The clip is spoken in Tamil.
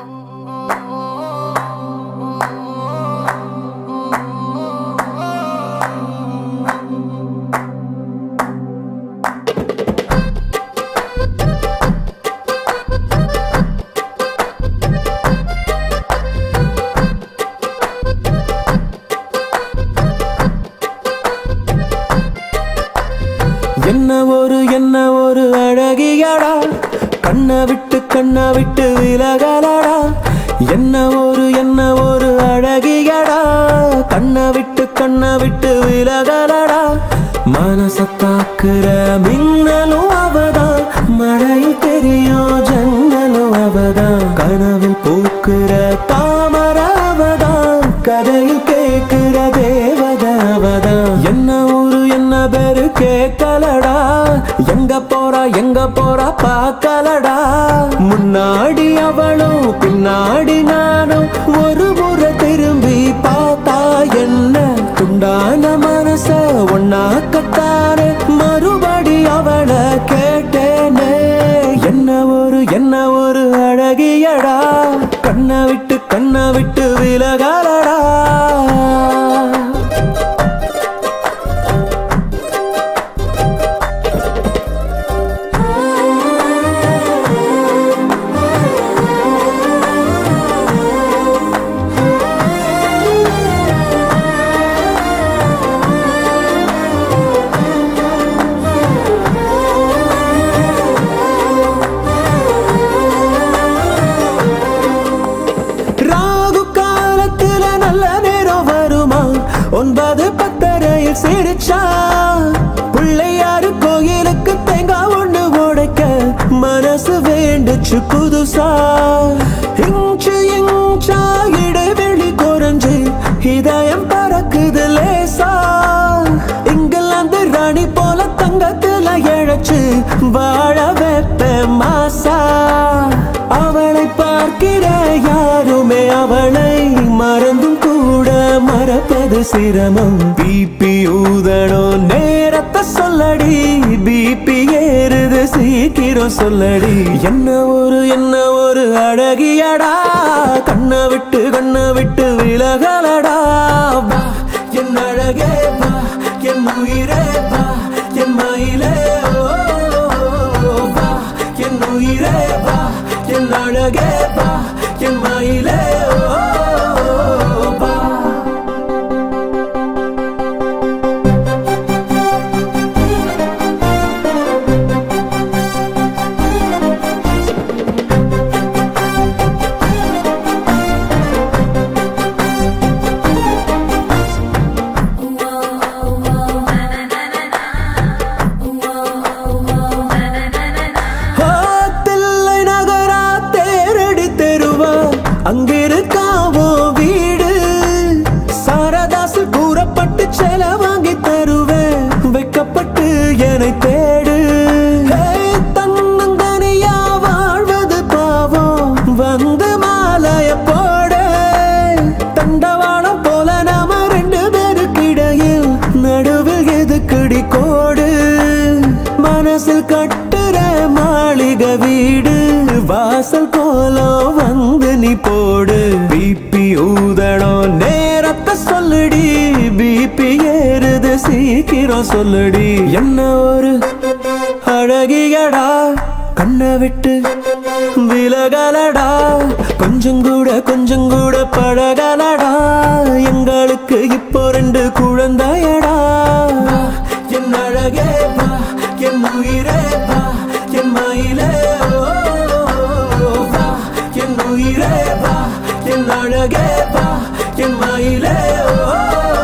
என்ன ஒரு என்ன ஒரு அழகியடா. கண்ணை விட்டு கண்ணை விட்டு விலகலடா. என்ன ஒரு என்ன ஒரு அழகி. அழகியடா கண்ணை விட்டு கண்ணை விட்டு விலகா. சிரிச்சா? பிள்ளையாரு கோயிலுக்கு தேங்காய் ஒண்ணு உடைக்க மனசு வேண்டுச்சு புதுசா? இன்ச்சு இன்ச்சா இடைவெளி குறைஞ்சு இதயம் பறக்குது லேசா. இங்கிலாந்து ராணி போல தங்கத்துல இழைச்சு வாழ வைப்ப மாசா. சிரமம். பிபி ஊதணும். நேரத்தை சொல்லடி. பிபி ஏறுது. சீக்கிரம் சொல்லடி. என்ன ஒரு என்ன ஒரு அழகியடா. கண்ணை விட்டு கண்ணை விட்டு விலகலடா. என் அழகே வா என் உயிரே வா என் மயிலே. என் உயிரே வா என் அழகே வா. கோலம் வந்து நீ போடு. பிபி ஊதணும். நேரத்தை சொல்லுடி. பிபி ஏறுது சீக்கிரம் சொல்லுடி. என்ன ஒரு அழகியடா. கண்ணை விட்டு விலகலடா. கொஞ்சம் கூட கொஞ்சம் கூட பழகலடா. எங்களுக்கு இப்போ ரெண்டு குழந்தையடா. என் அழகே என் உயிரே leva, quien baile, oh, oh.